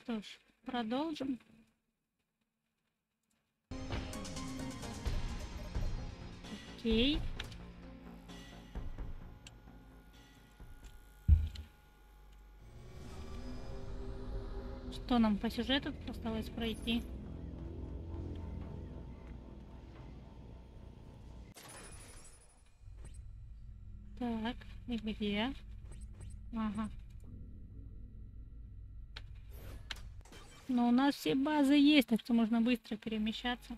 Что ж, продолжим. Окей. Что нам по сюжету осталось пройти? Так, и где? Ага. Но у нас все базы есть, так что можно быстро перемещаться.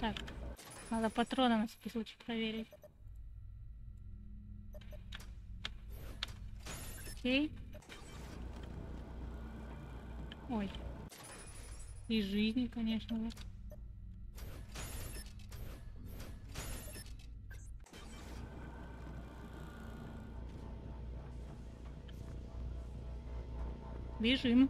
Так, надо патроны на всякий случай проверить. Окей. Ой. И жизни, конечно же. Бежим.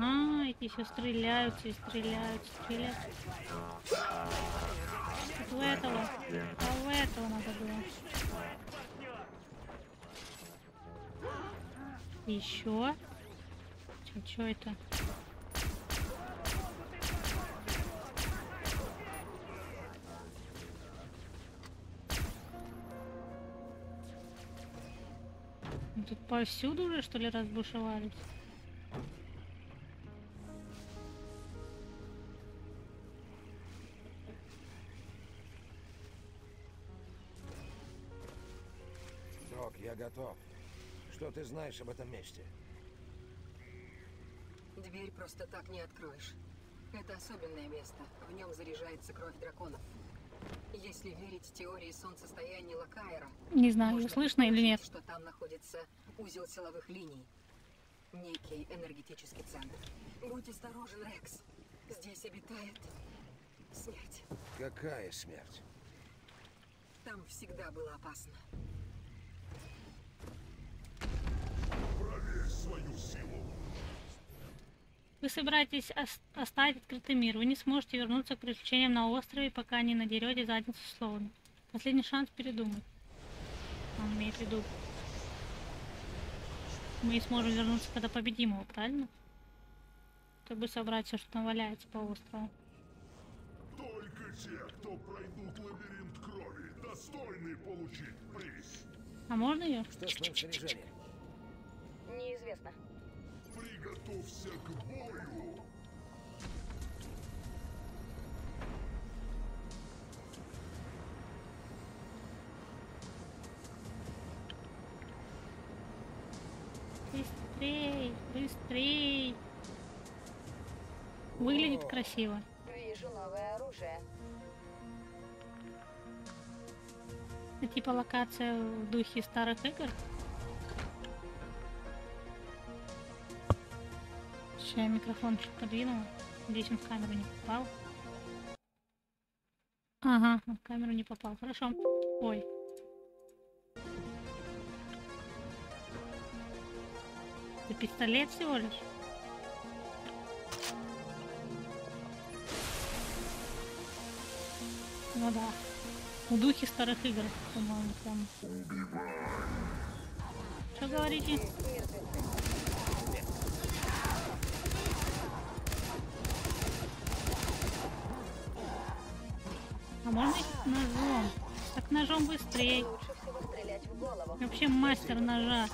А, эти все стреляются и стреляют, стреляют. Вот в этого. А в этого надо было. Еще. Че это? Повсюду уже, что ли, разбушевались? Док, я готов. Что ты знаешь об этом месте? Дверь просто так не откроешь. Это особенное место. В нем заряжается кровь драконов. Если верить теории солнцестояния Лакаера, Не знаю, можно слышно или нет. что там находится узел силовых линий. Некий энергетический центр. Будь осторожен, Рекс. Здесь обитает смерть. Какая смерть? Там всегда было опасно. Проверь свою силу. Вы собираетесь ос- оставить открытый мир. Вы не сможете вернуться к приключениям на острове, пока не надерете задницу словно. Последний шанс передумать. Он имеет в виду. Мы сможем вернуться, когда победим его, правильно? Чтобы собрать все, что там валяется по острову. Только те, кто пройдут лабиринт крови, достойны получить приз. А можно ее? Что с моим снаряжением? Неизвестно. Приготовься к бою. Быстрей, быстрей. Выглядит О. красиво. Вижу новое оружие. Это типа локация в духе старых игр. Сейчас я микрофон чуть подвинула. Надеюсь, он в камеру не попал. Ага, он в камеру не попал. Хорошо. Ой. Это пистолет всего лишь? Ну да. В духе старых игр, по-моему, прям. Что говорите? А можно ножом? Так ножом быстрее. Вообще мастер ножа.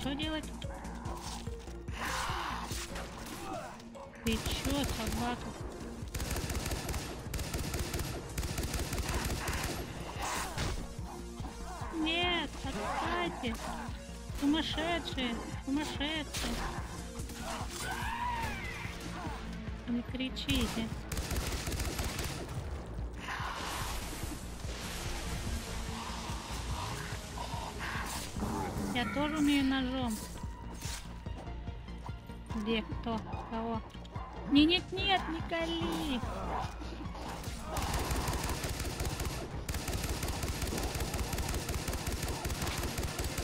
Что делать? Ты чё, собака? Нет, отстаньте! Сумасшедшие! Сумасшедшие! Не кричите. Я тоже умею ножом. Где? Кто? Кого? Не, нет, нет, не кали.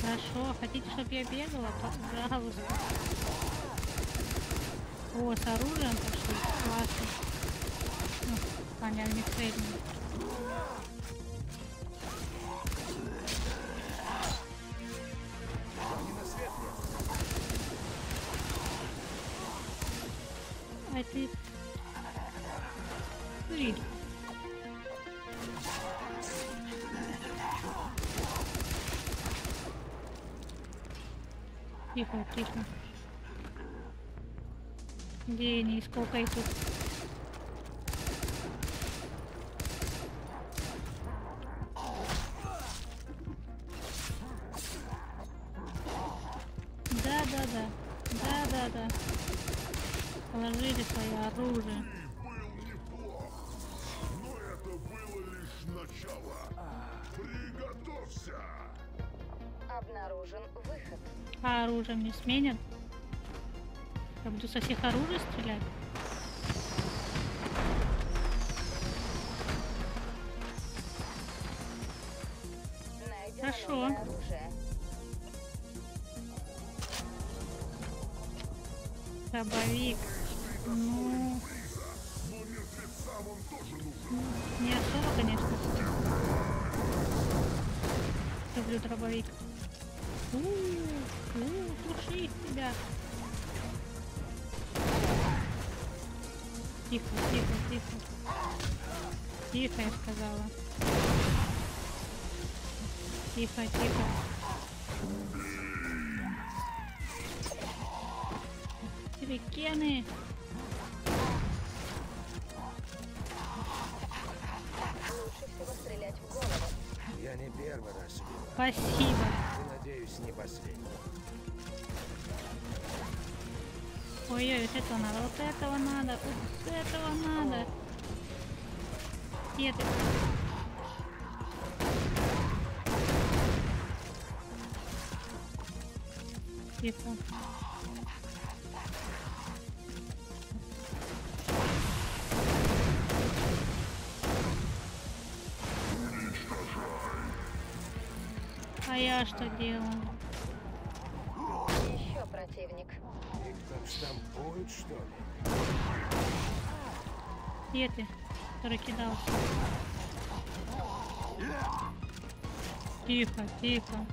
Хорошо, хотите, чтобы я бегала? Пожалуйста. О, с оружием пошли. Классно. Ну, понятно, не средний. А ты... Курить. Тихо, тихо. Где они? Сколько их тут? Да, да, да. Да, да, да. Положили свое оружие. Неплох, но это было лишь начало. Приготовься! Обнаружен выход. А оружием не сменят? Со всех оружий стрелять? Тихо, тихо. Сюрикены. Я не первый раз убиваю. Спасибо. И, надеюсь, не последний. Ой-ой, вот этого надо, вот этого надо, вот этого надо. Где ты? Тихо. А я что делаю? Еще противник. Их там штампуют, что ли? Где ты, который кидался? Тихо, тихо.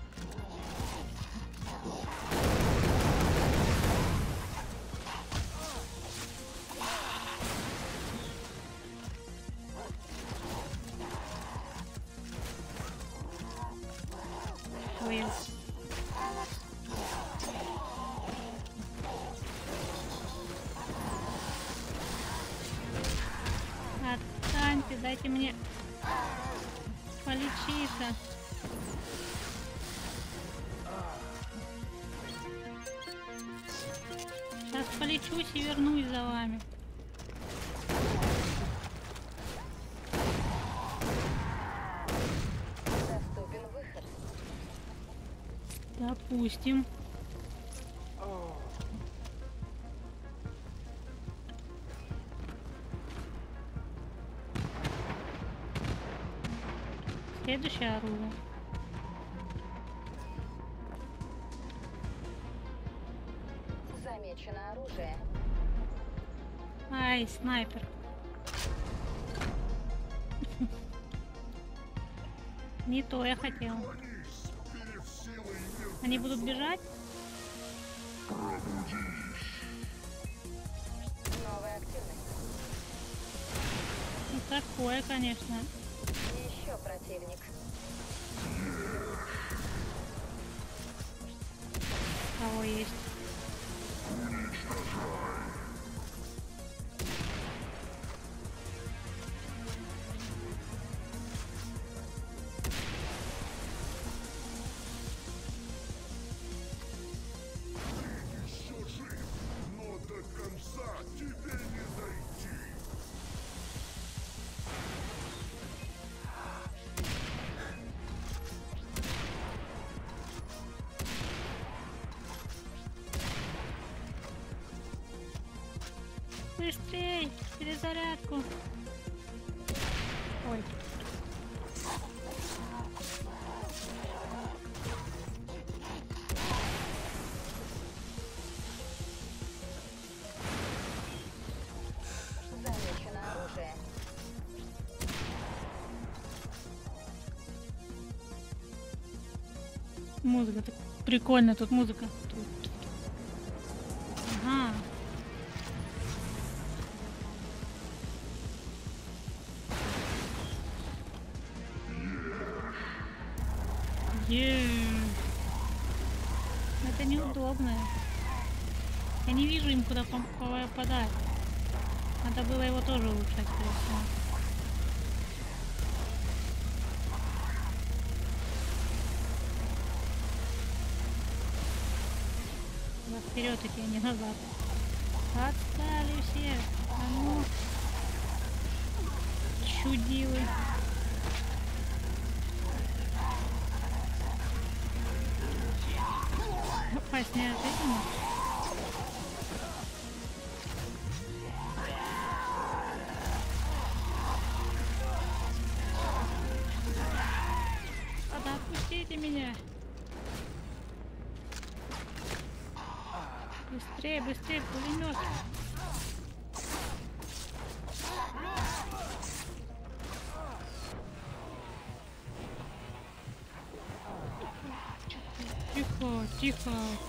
Допустим. Следующее оружие. Замечено оружие. Ай, снайпер. Не то я хотела. Они будут бежать? Новая активность. Ну, такое, конечно. Еще противник. Кого есть. Музыка? Так прикольно тут музыка. Да вперед идти, а не назад. Отстали все. А ну. Чудилы. Попасть неожиданно. Ладно,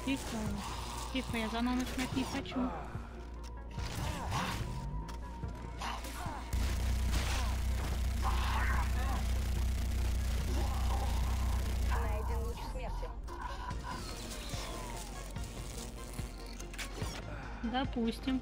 тихо, тихо, я заново начинать не хочу. Допустим.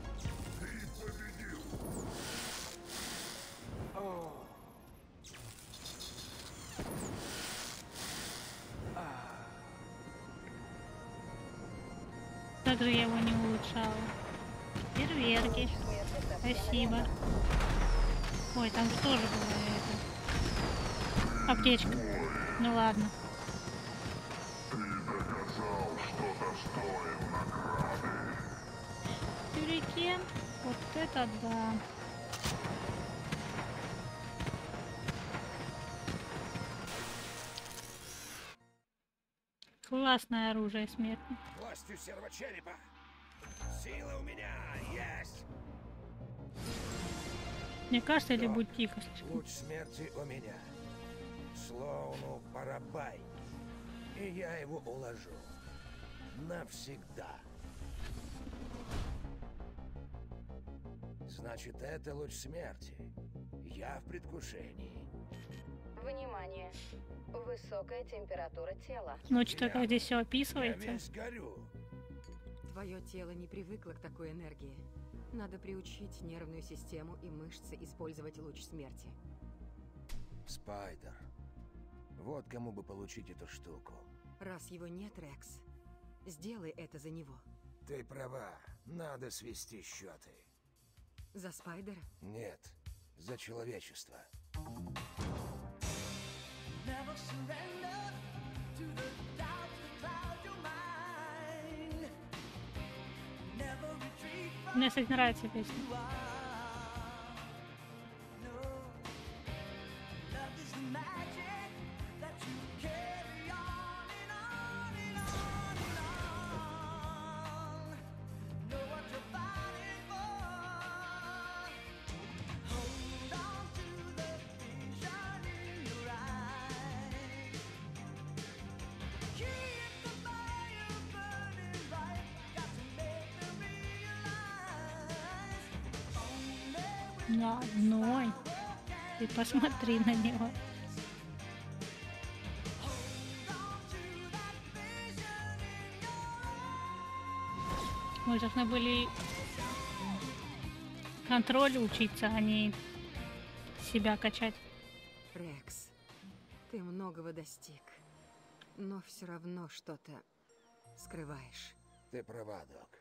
Аптечка. Ну ладно. Ты доказал, что достоин награды. Сюрикен. Вот это да. Классное оружие смерти. Властью сервочерепа. Сила у меня есть. Мне кажется, или будет тихо. Луч смерти у меня. Слоуну Барабай. И я его уложу. Навсегда. Значит, это луч смерти. Я в предвкушении. Внимание. Высокая температура тела. Ну что, как здесь все Я описывается? весь горю. Твое тело не привыкло к такой энергии. Надо приучить нервную систему и мышцы использовать луч смерти. Спайдер. Вот кому бы получить эту штуку. Раз его нет, Рекс, сделай это за него. Ты права. Надо свести счеты. За Спайдера? Нет, за человечество. Never surrender to the doubts that cloud your mind. Never retreat from Мне, кстати, нравится песня. Ты посмотри на него. Мы должны были контроль учиться, а не себя качать. Рекс, ты многого достиг, но все равно что-то скрываешь. Ты права, док.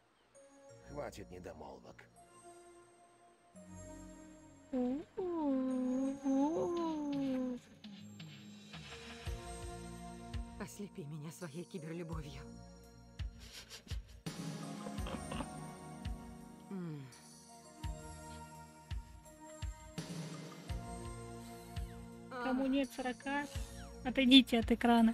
Хватит недомолвок. Ослепи меня своей киберлюбовью. Кому нет 40, отойдите от экрана.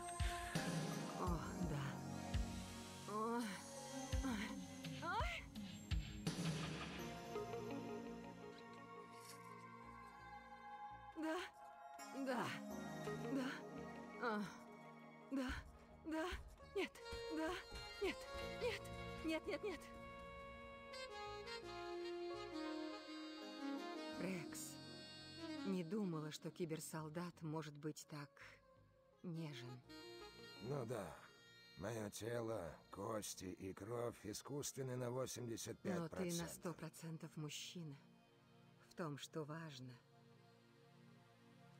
Да, да, а, да, да, Нет, нет, нет. Рекс, не думала, что киберсолдат может быть так нежен. Ну да. Мое тело, кости и кровь искусственны на 85%. Но ты на сто процентов мужчина. В том, что важно,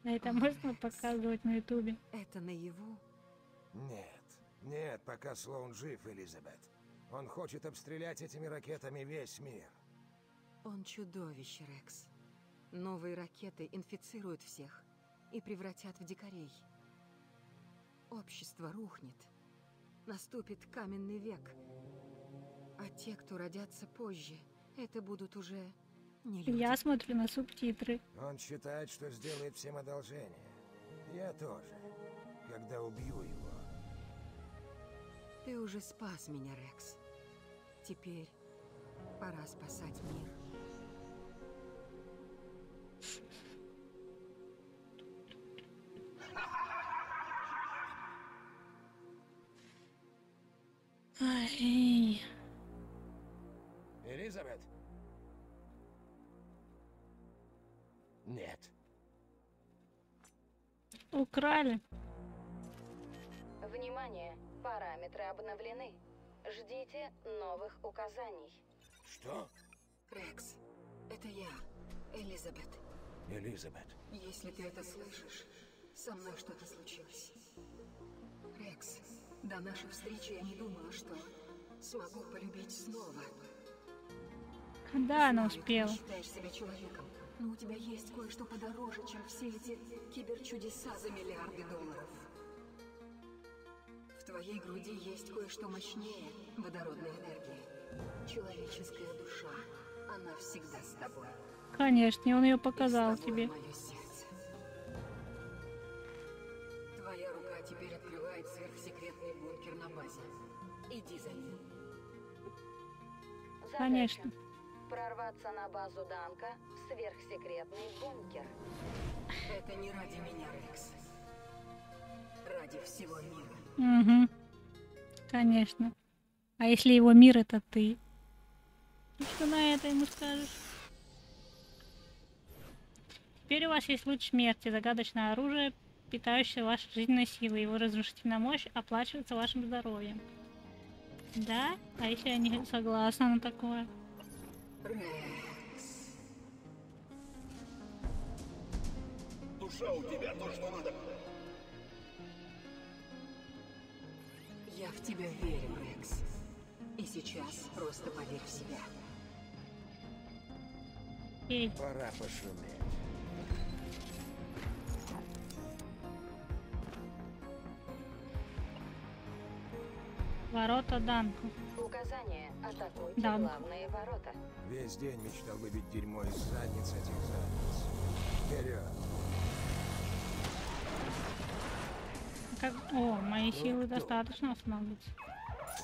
А это можно показывать на ютубе? это наяву Нет, нет, пока Слоун жив, Элизабет. Он хочет обстрелять этими ракетами весь мир. Он чудовище, Рекс. Новые ракеты инфицируют всех и превратят в дикарей. Общество рухнет. Наступит каменный век. А те, кто родятся позже, это будут уже не люди. Я смотрю на субтитры. Он считает, что сделает всем одолжение. Я тоже. Когда убью его. Ты уже спас меня, Рекс. Теперь пора спасать мир. Элизабет? Украли. Внимание! Параметры обновлены. Ждите новых указаний. Что? Рекс, это я, Элизабет. Элизабет. Если ты это слышишь, со мной что-то случилось. Рекс, до нашей встречи я не думала, что смогу полюбить снова. Когда она успела? Ты считаешь себя человеком, но у тебя есть кое-что подороже, чем все эти киберчудеса за миллиарды долларов. В твоей груди есть кое-что мощнее водородной энергии. Человеческая душа. Она всегда с тобой. Конечно, он ее показал тебе. мое сердце. Твоя рука теперь открывает сверхсекретный бункер на базе. Иди за ним. Задача. Конечно. Прорваться на базу Данка в сверхсекретный бункер. Это не ради меня, Рекс. Ради всего мира. Угу. Конечно. А если его мир это ты? Ну что на это ему скажешь? Теперь у вас есть луч смерти, загадочное оружие, питающее ваши жизненные силы. Его разрушительная мощь оплачивается вашим здоровьем. Да? А если я не согласна на такое? Душа у тебя то, что надо. Я в тебя верю, Рекс. И сейчас просто поверь в себя. Эй, Пора пошуметь. ворота Данку. Указание. Атакуйте Данк. главные ворота. Весь день мечтал выбить дерьмо из задниц этих задниц. Вперед. Как... О, моей силы достаточно остановиться.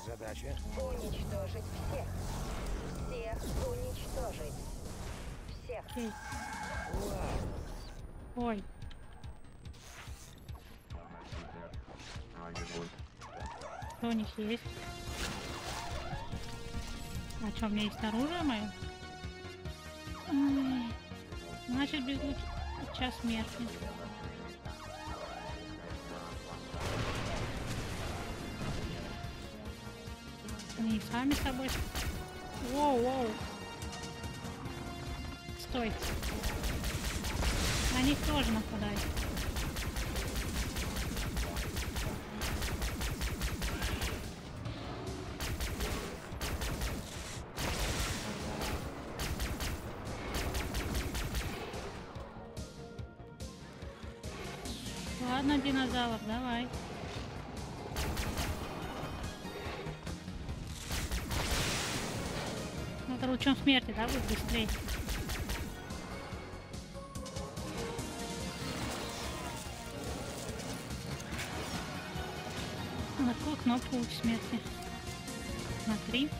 Задача? Уничтожить всех. Всех уничтожить. Всех. Эй. Ой, что у них есть? А что, у меня есть оружие мое? Значит, без луча смерти. Они сами собой. Воу, воу. Стой. На них тоже нападай. Это лучом смерти, да, будет быстрее? На какую кнопку луч смерти? На три.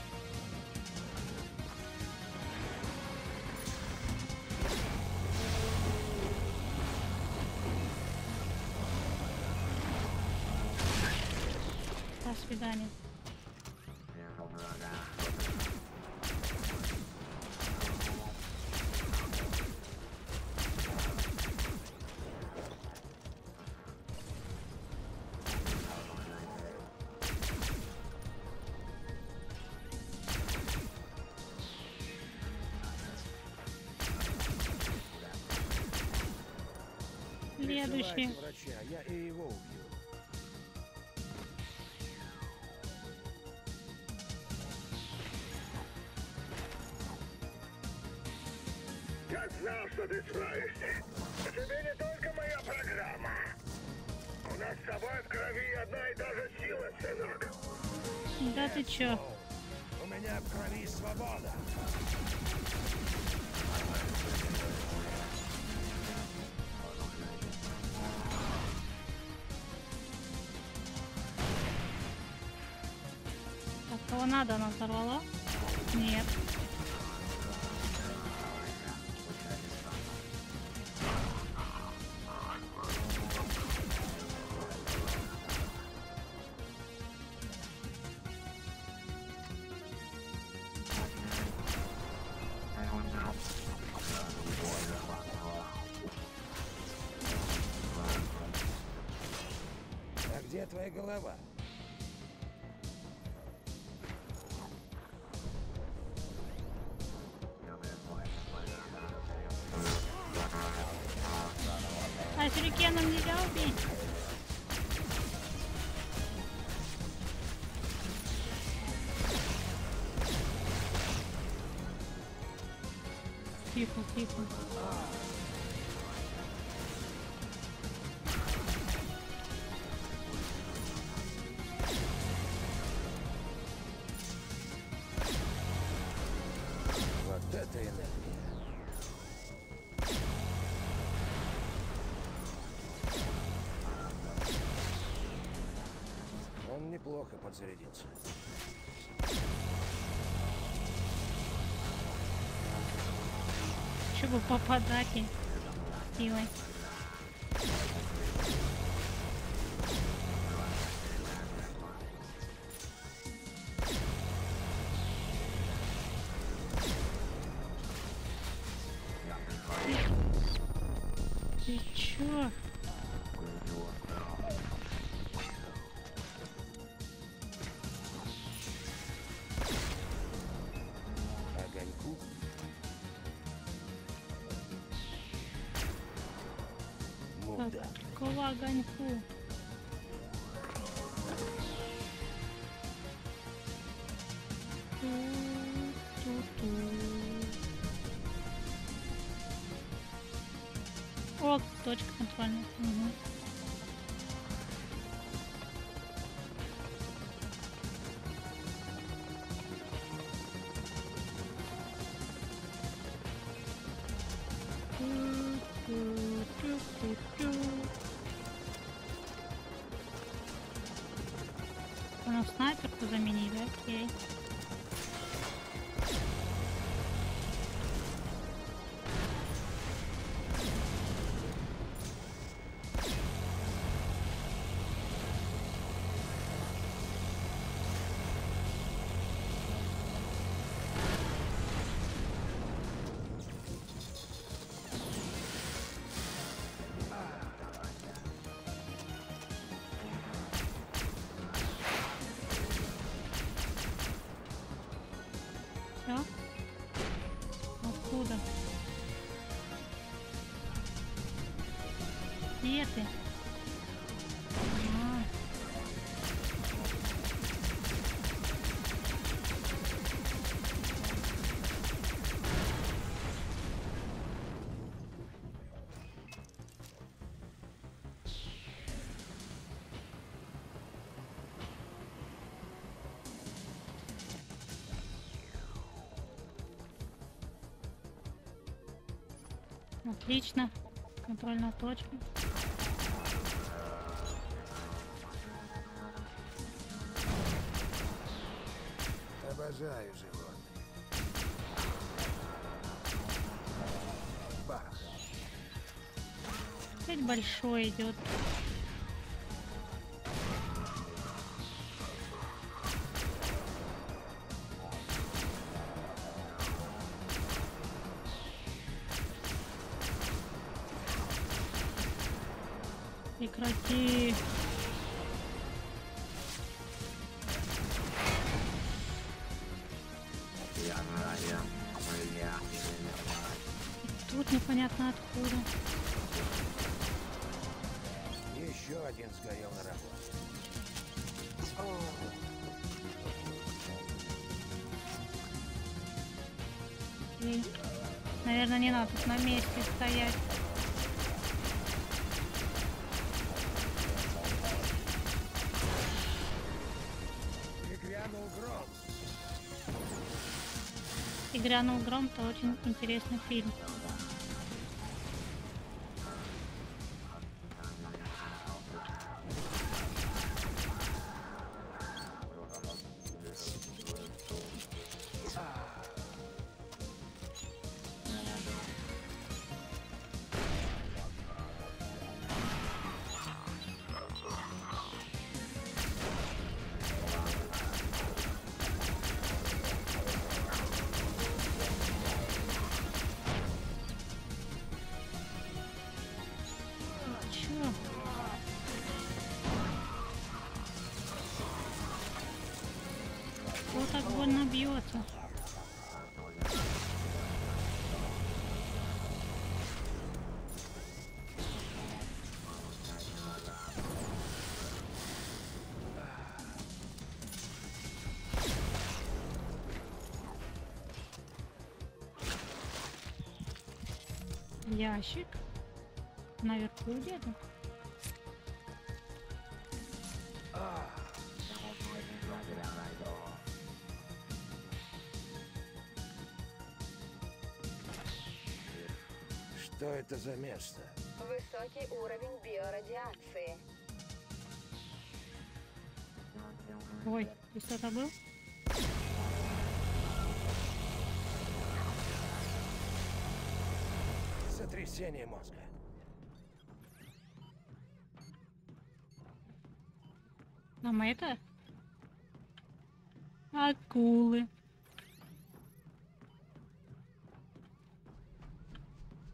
Торнадо она взорвала? Нет. А где твоя голова? Shuriken nельзя убить. Тихо, тихо. зарядиться. Чего попадать силой? школа, точка контрольная. Угу. Отлично. Контрольная точка. Обожаю животных. Бах. Опять большой идет. На месте стоять. И грянул гром. И грянул гром, это очень интересный фильм. Ящик. Наверху где-то. Что это за место? Высокий уровень биорадиации. Ой, ты кто-то был? Сотрясение мозга. Нам это? Акулы.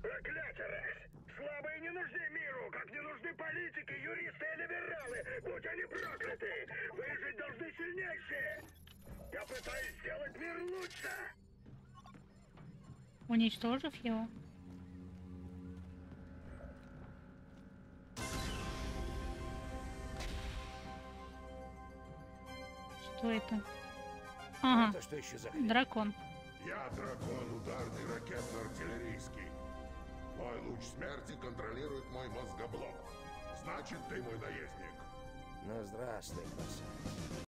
Проклятие, Рекс! Слабые не нужны миру, как не нужны политики, юристы и либералы, будь они прокляты! Выжить должны сильнейшие! Я пытаюсь сделать мир лучше! Уничтожив его. Что еще за хрень? дракон. Я дракон ударный ракетно-артиллерийский. Мой луч смерти контролирует мой мозгоблок. Значит, ты мой наездник. Ну, здравствуй, пацан.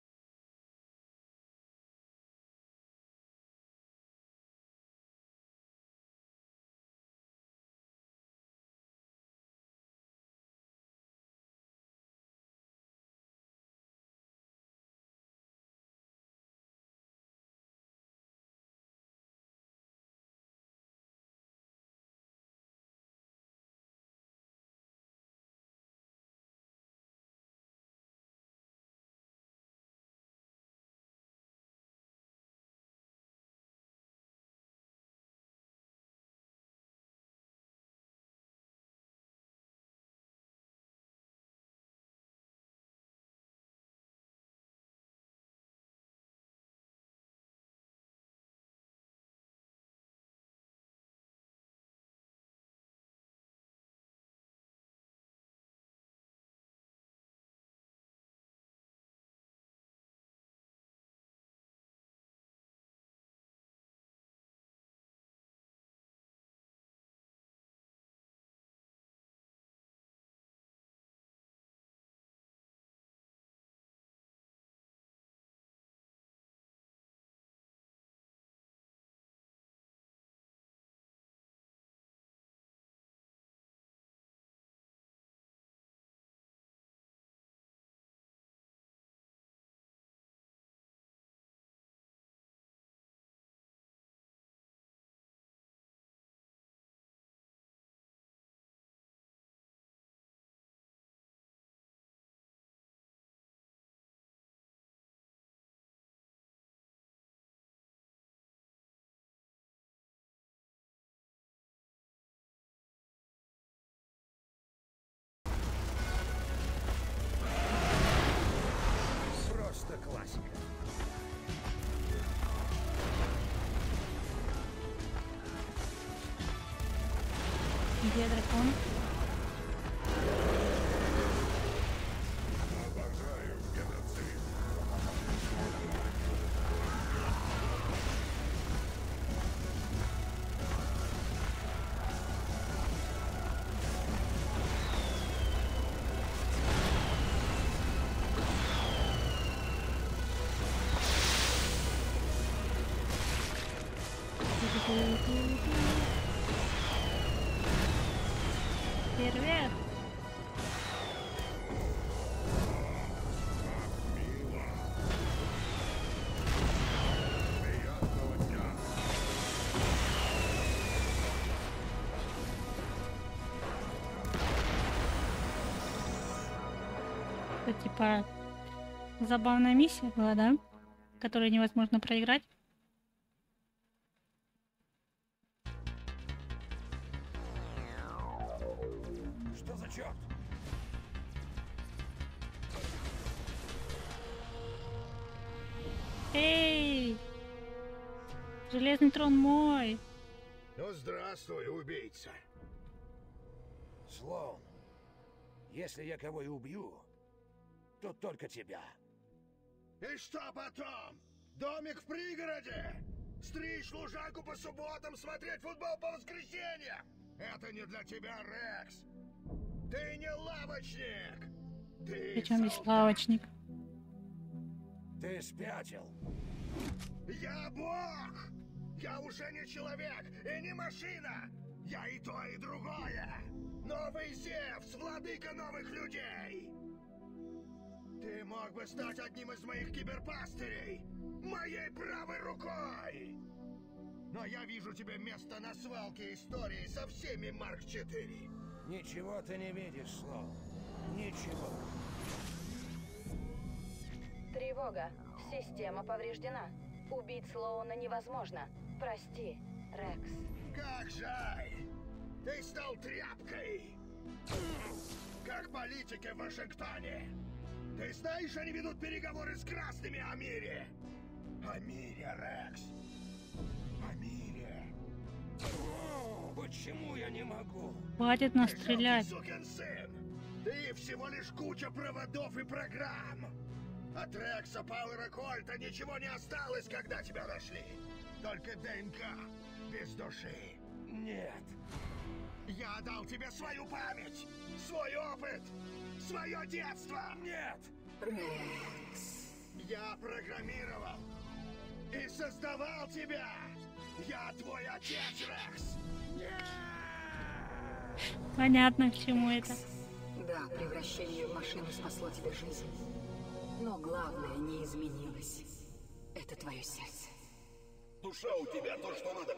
Где дракон? Типа забавная миссия была, да? Которую невозможно проиграть. Что за черт? Эй! Железный трон мой! Ну, здравствуй, убийца. Слоун, если я кого и убью, то только тебя. И что потом? Домик в пригороде? Стричь лужайку по субботам, смотреть футбол по воскресеньям? Это не для тебя, Рекс. Ты не лавочник. Ты Причем здесь лавочник? Ты спятил. Я бог! Я уже не человек и не машина! Я и то, и другое! Новый Зевс, владыка новых людей! Ты мог бы стать одним из моих киберпастырей! Моей правой рукой! Но я вижу тебе место на свалке истории со всеми Марк-4. Ничего ты не видишь, Слоун. Ничего. Тревога. Система повреждена. Убить Слоуна невозможно. Прости, Рекс. Как жаль! Ты стал тряпкой! Как политики в Вашингтоне! Ты знаешь, они ведут переговоры с красными о мире! О мире, Рекс! О мире! О, почему я не могу? Хватит нас стрелять. сукин сын! Ты всего лишь куча проводов и программ! От Рекса Пауэра Кольта ничего не осталось, когда тебя нашли! Только ДНК без души! Нет. Я дал тебе свою память, свой опыт, свое детство. Нет. Рекс. Я программировал и создавал тебя. Я твой отец, Рекс. Понятно, к чему это. Да, превращение в машину спасло тебе жизнь. Но главное не изменилось. Это твое сердце. Душа у тебя то, что надо.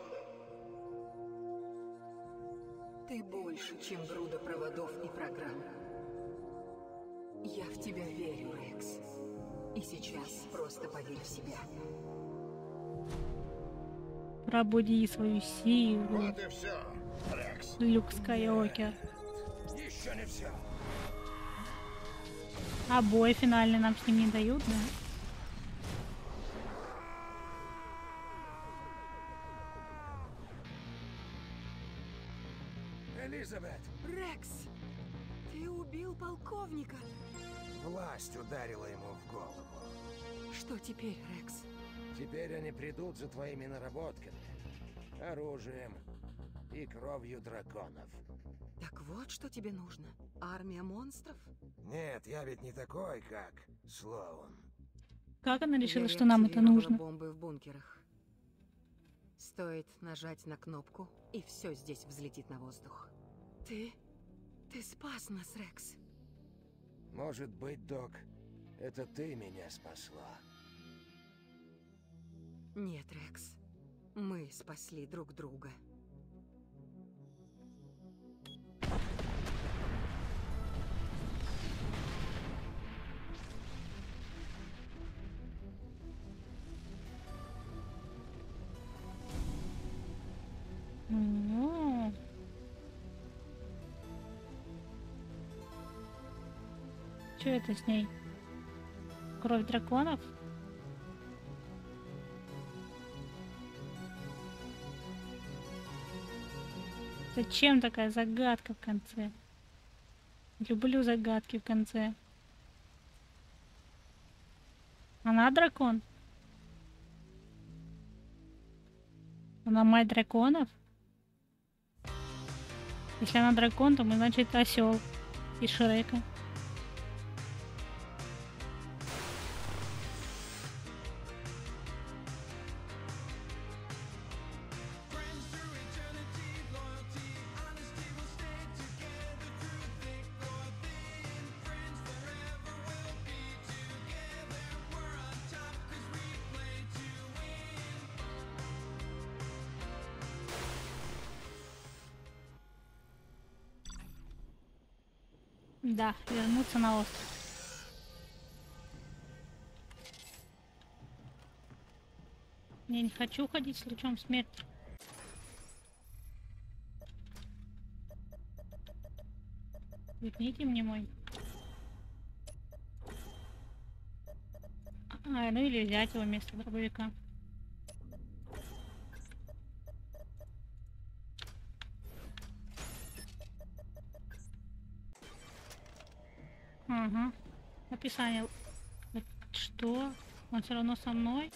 Ты больше, чем груда проводов и программ. Я в тебя верю, Рекс. И сейчас просто поверь в себя. Пробуди свою силу. Вот и все, Рекс. Люк Скайуокер. Еще не все. А бой финальный нам с ним не дают, да? Полковника! власть ударила ему в голову. Что теперь, Рекс? Теперь они придут за твоими наработками, оружием и кровью драконов. Так вот, что тебе нужно. Армия монстров? Нет, я ведь не такой, как Слоун. Как она решила, Я что нам это нужно? бомбы в бункерах. Стоит нажать на кнопку, и все здесь взлетит на воздух. Ты... Ты спас нас, Рекс. Может быть, док, это ты меня спасла. Нет, Рекс. Мы спасли друг друга. Что это с ней? Кровь драконов? Зачем такая загадка в конце? Люблю загадки в конце. Она дракон? Она мать драконов? Если она дракон, то мы, значит, осел из Шрека. Вернуться на остров. Я не хочу ходить с лучом смерти. Верните мне мой. А, ну или взять его вместо дробовика. Описание. Вот Что? Он все равно со мной?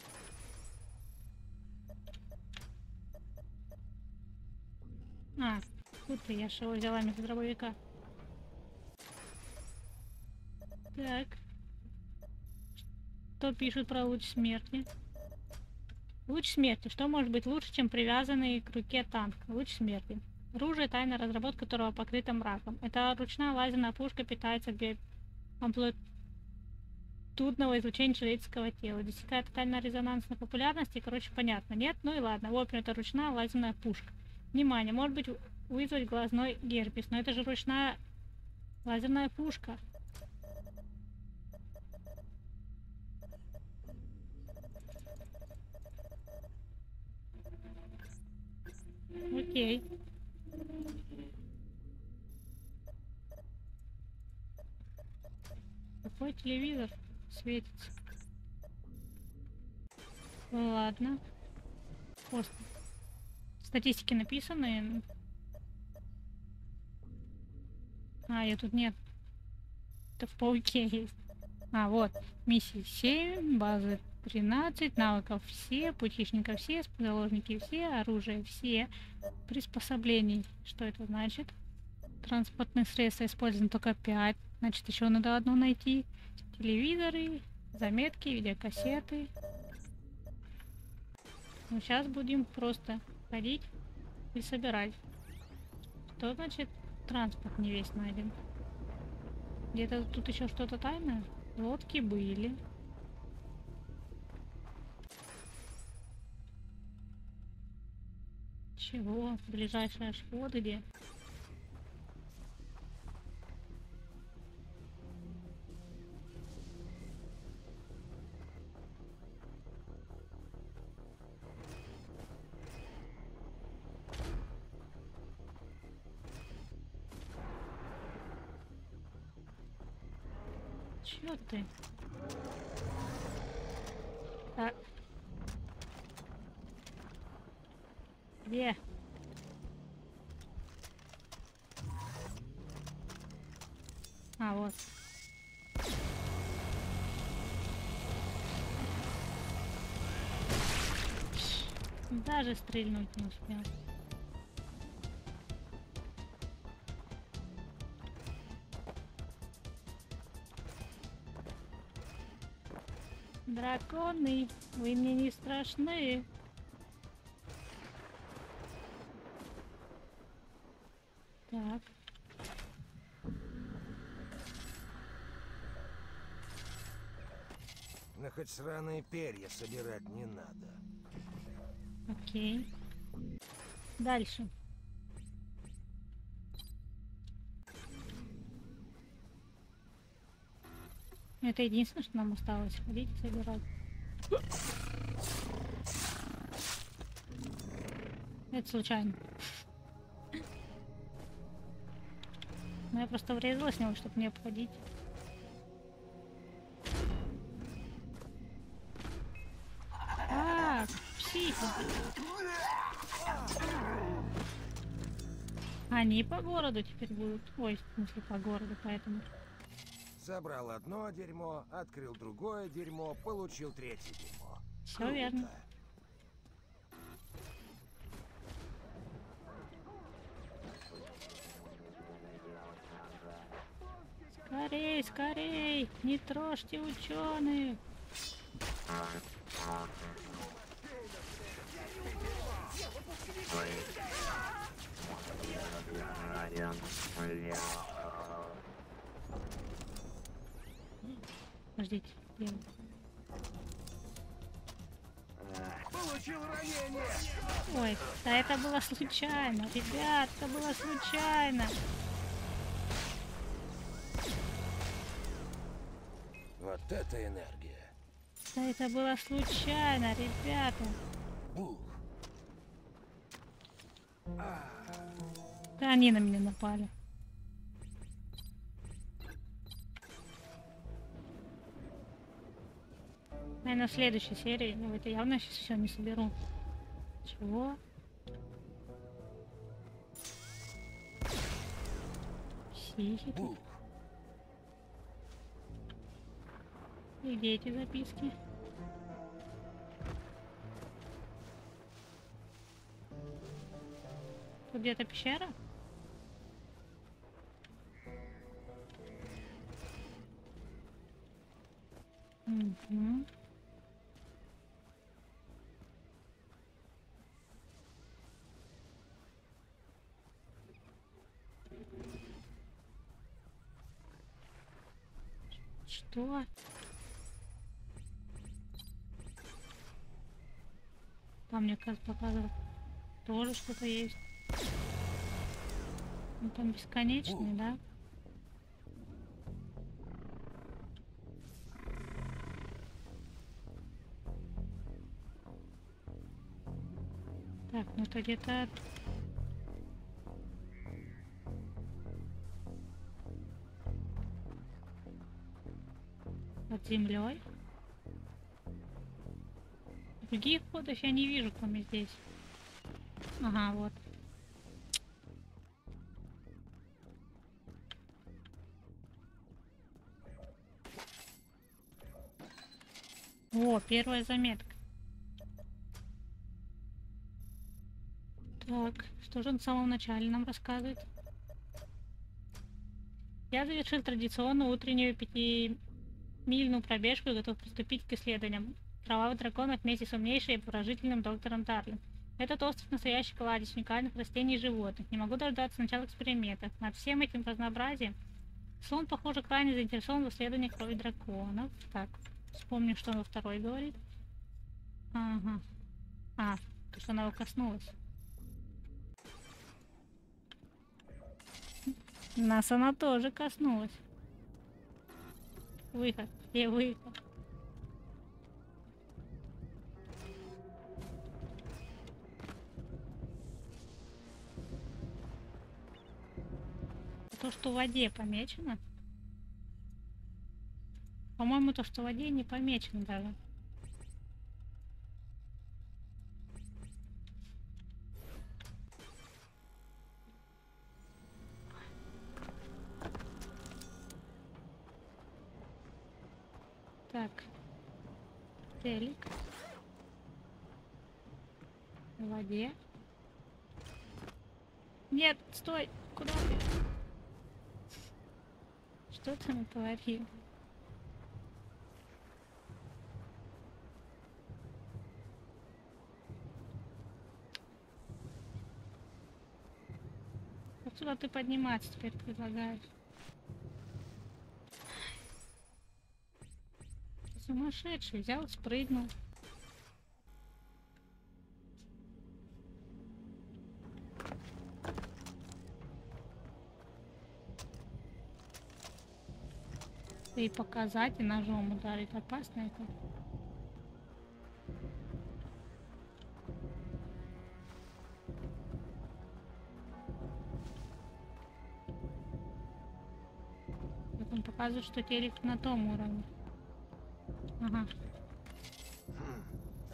А, тут я же его взяла вместо дробовика. Так. Что пишут про луч смерти? Луч смерти. Что может быть лучше, чем привязанный к руке танк? Луч смерти. Оружие, тайная разработка которого покрыта мраком. Эта ручная лазерная пушка питается бе- амплитудного излучения человеческого тела. Достигает тотальной резонансной популярности. Короче, понятно. Нет? Ну и ладно. В общем, это ручная лазерная пушка. Внимание, может быть вызвать глазной герпес, но это же ручная лазерная пушка. Окей. Какой телевизор светится? Ладно. Просто. Статистики написаны. А, ее тут нет. Это в пауке есть. А, вот. Миссии 7, базы 13, навыков все, путишников все, заложники все, оружие все, приспособлений. Что это значит? Транспортных средств использовано только 5. Значит, еще надо одно найти. Телевизоры, заметки, видеокассеты. Ну, сейчас будем просто ходить и собирать. Что значит транспорт не весь найден? Где-то тут еще что-то тайное? Лодки были. Чего? Ближайшая шход где? Даже стрельнуть не успел. Драконы, вы мне не страшны. Так. Но хоть сраные перья собирать не надо. Окей. Дальше. Это единственное, что нам осталось. Ходить и собирать. Это случайно. Ну, я просто врезалась в него, чтобы не обходить. А, психи. Они по городу теперь будут. Ой, в смысле по городу, поэтому. Собрал одно дерьмо, открыл другое дерьмо, получил третье дерьмо. Все верно. Круто. Скорей, скорей! Не трожьте ученых! Подождите, вы? Получил ранение! Ой, да это было случайно, ребят, это было случайно. Вот это энергия. Да это было случайно, ребята. Бух. Да они на меня напали. Наверное, в следующей серии. В это явно сейчас все не соберу. Чего? Психи тут. И где эти записки? Тут где-то пещера? Мгм. Что? Там мне кажется показывал тоже что-то есть. Он там бесконечный, да? Ну это где-то... Под землей. Других входов я не вижу, кроме здесь. Ага, вот. О, первая заметка. Так, что же он в самом начале нам рассказывает? Я завершил традиционную утреннюю пятимильную пробежку и готов приступить к исследованиям. Кровавый дракон вместе с умнейшим и поражительным доктором Тарлин. Этот остров настоящий кладезь уникальных растений и животных. Не могу дождаться начала экспериментов. Над всем этим разнообразием слон, похоже, крайне заинтересован в исследовании крови драконов. Так, вспомню, что он во второй говорит. Ага. А, то, что она его коснулась. Нас она тоже коснулась. Выход. Где выход? То, что в воде помечено. По-моему, то, что в воде не помечено даже. Так. Телек. В воде. Нет, стой! Куда ты? Что ты натворил? Отсюда ты подниматься теперь предлагаешь. Сумасшедший, взял, спрыгнул. И показать, и ножом ударить опасно это. Так он показывает, что телек на том уровне. Ага.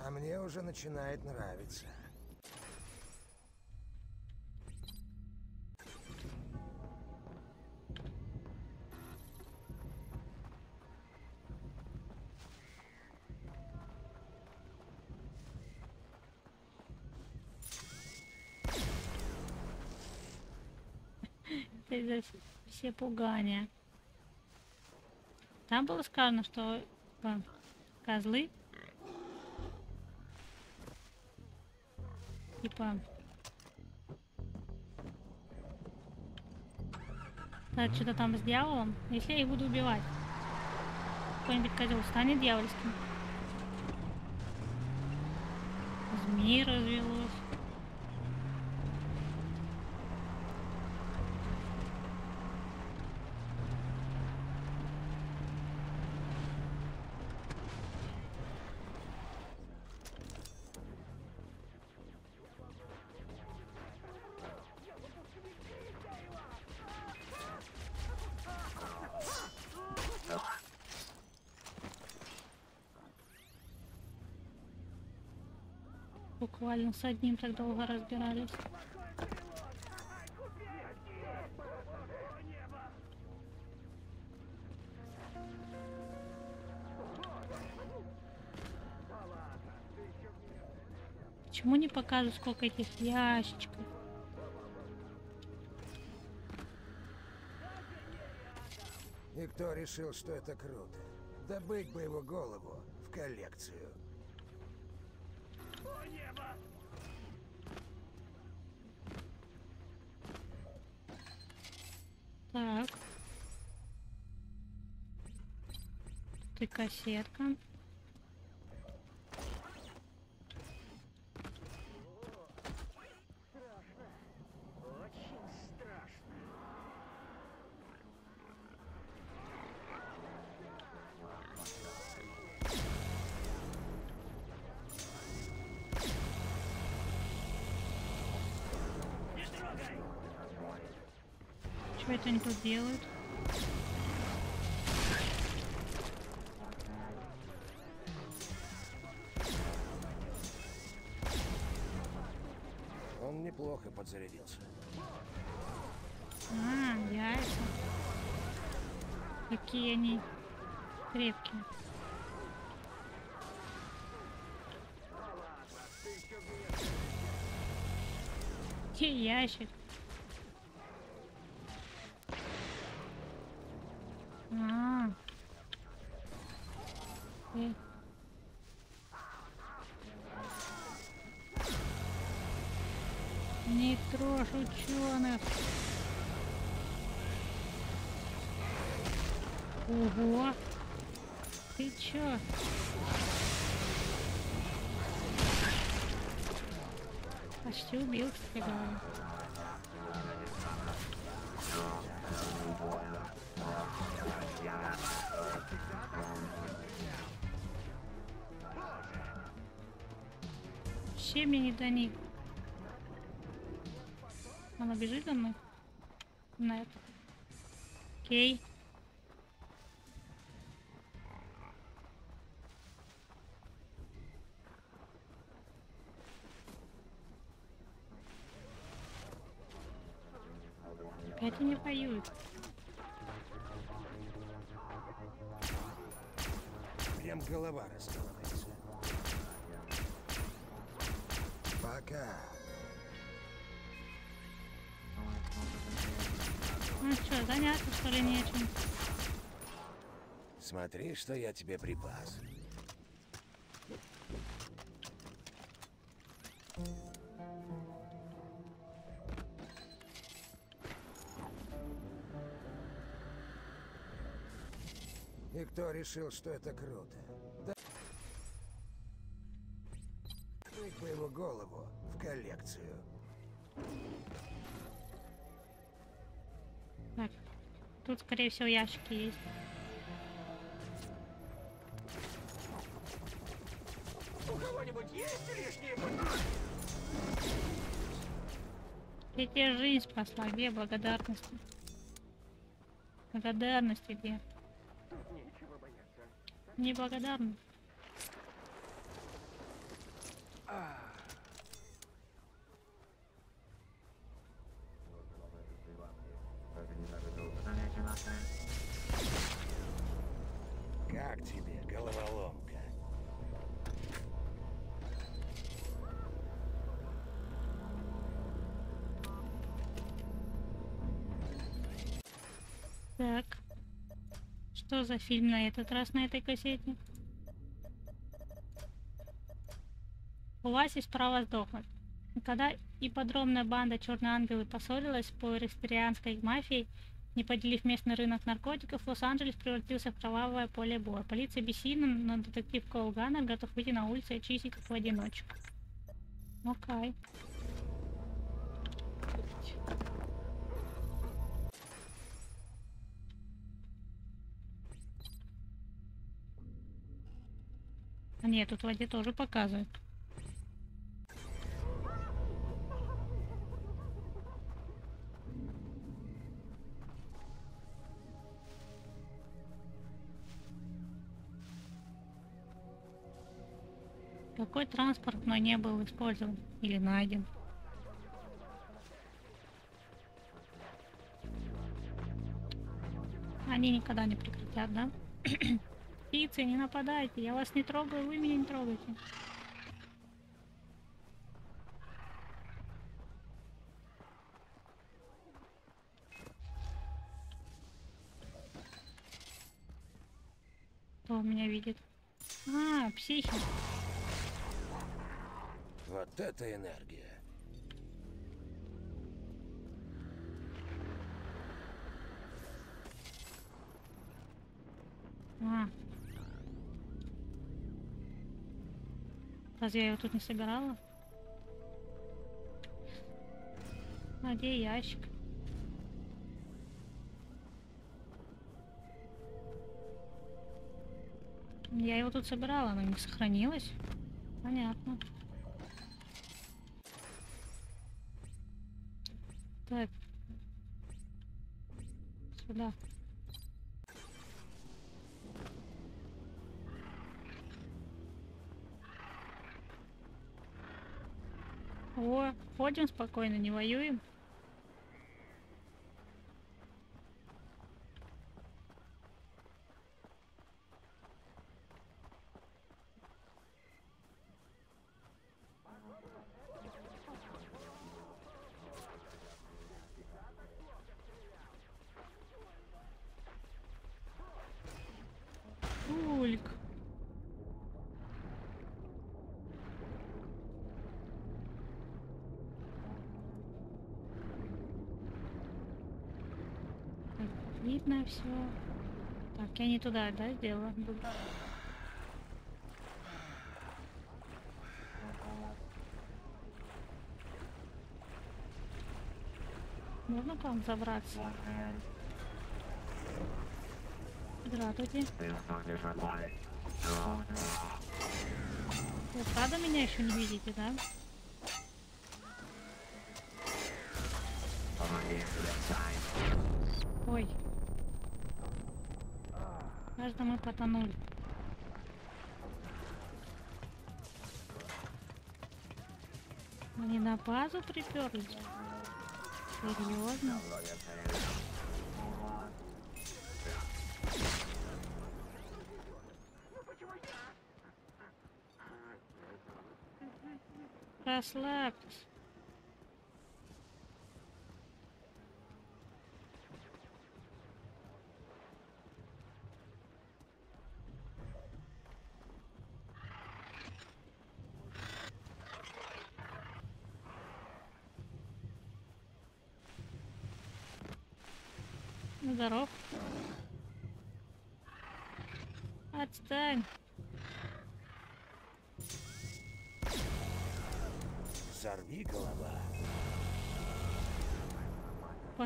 А мне уже начинает нравиться. Вс- все пугания. Там было сказано, что козлы типа так, что-то там с дьяволом. Если я их буду убивать, какой-нибудь козел станет дьявольским. Змеи развелось. Буквально с одним так долго разбирались. Почему не показывают, сколько этих ящичков? И кто решил, что это круто? Добыть бы его голову в коллекцию. Так. Ты кассетка. Что это они тут делают? Какие они крепкие. Где ящик? А. Э. Не трожь ученых. Ого! Ты чё? Почти убил, кстати говоря. Вообще мне не до них. Она бежит за мной? Это. Окей. Опять поют. Прям голова раскалывается. Пока. Ну что, заняться что ли нечем? Смотри, что я тебе припас. Решил, что это круто? Да... Бы его голову в коллекцию. Так, тут, скорее всего, ящики есть. У кого-нибудь есть лишние Я тебе жизнь спасла, где благодарности? Благодарности где? Не благодарны. Как тебе, Что за фильм на этот раз на этой кассете? У вас есть право сдохнуть. Когда ипподромная банда Черные Ангелы поссорилась по рестерианской мафии, не поделив местный рынок наркотиков, Лос-Анджелес превратился в кровавое поле боя. Полиция бессильна, но детектив Коулганер готов выйти на улицу и очистить их в одиночку. Окей. А Нет, тут в воде тоже показывают. Какой транспорт, но не был использован или найден? Они никогда не прекратят, да? Птицы, не нападайте, я вас не трогаю, вы меня не трогаете. Кто меня видит? А, психи. Вот это энергия. Разве я его тут не собирала? А где ящик? Я его тут собирала, но не сохранилось. Понятно. Ходим спокойно, не воюем. Ульк. Так, видно все. Так, я не туда, да, сделала? Можно к вам забраться? Здравствуйте. Вы правда меня еще не видите, да? Ой. Кажется, мы потонули. Они на базу приперлись? Серьезно? Расслабьтесь.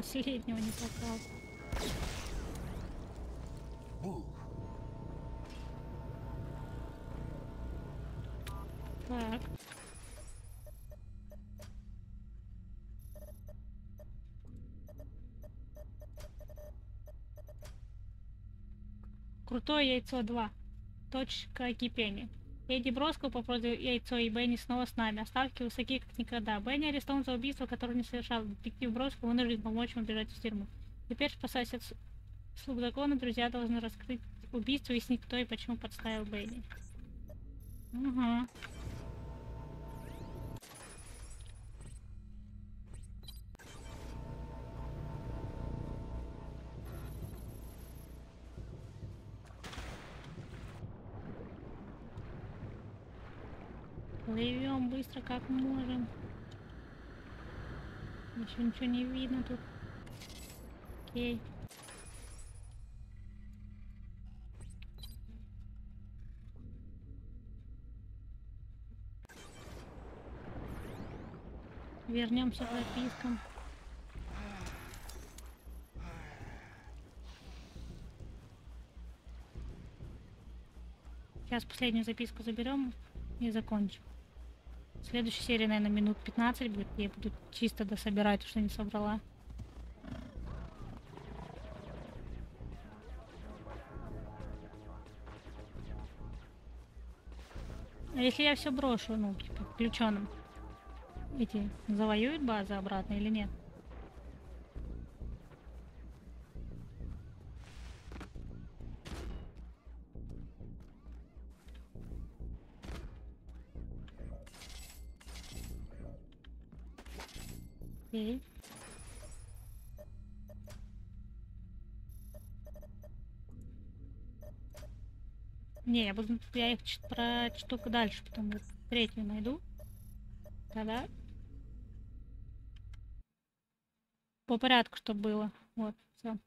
Последнего не попал. Так. Крутое яйцо 2. Точка кипения. Эдди Броско по поводу яйцо и Бенни снова с нами. Ставки высоки как никогда. Бенни арестован за убийство, которое не совершал. Детектив Броско вынужден помочь ему бежать из тюрьмы. Теперь, спасаясь от слуг закона, друзья должны раскрыть убийство и снять кто и почему подставил Бенни. Угу. Плывем быстро как можем. Еще ничего не видно тут. Окей. Вернемся к запискам. Сейчас последнюю записку заберем и закончим. Следующая серия, наверное, минут 15 будет. Я буду чисто дособирать, что не собрала. А если я все брошу, ну, типа, включенным? Эти завоюют базы обратно или нет? Окей. Не, я буду, я их чт- прочту дальше, потом третью найду. Тогда по порядку, чтобы было. Вот, все.